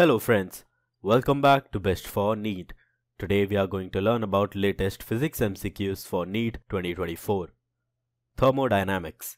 Hello friends, welcome back to Best for NEET. Today we are going to learn about latest physics MCQs for NEET 2024. Thermodynamics.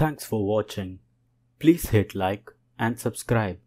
Thanks for watching. Please hit like and subscribe.